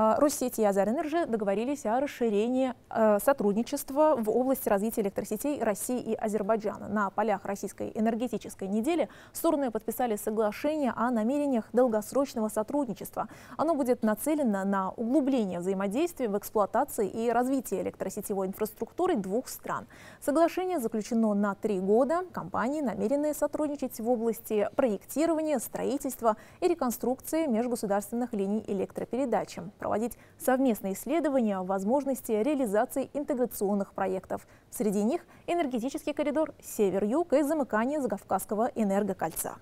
Э, Россети и Азарэнерджи договорились о расширении э, сотрудничества в области развития электросетей России и Азербайджана. На полях Российской энергетической недели стороны подписали соглашение о намерениях долгосрочного сотрудничества. Оно будет нацелено на углубление взаимодействия в эксплуатации и развитии электросетевой инфраструктуры двух стран. Соглашение заключено на три года. Компании намерены сотрудничать в области проектирования, строительства и реконструкции межгосударственных линий электропередачи, проводить совместные исследования возможности реализации интеграционных проектов. Среди них энергетический коридор «Север-Юг» и замыкание Закавказского энергокольца.